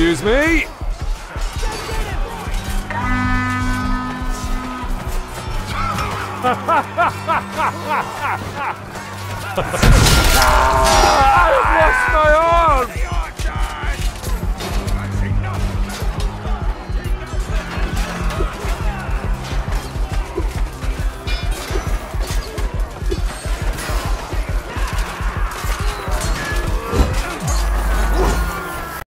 Excuse me?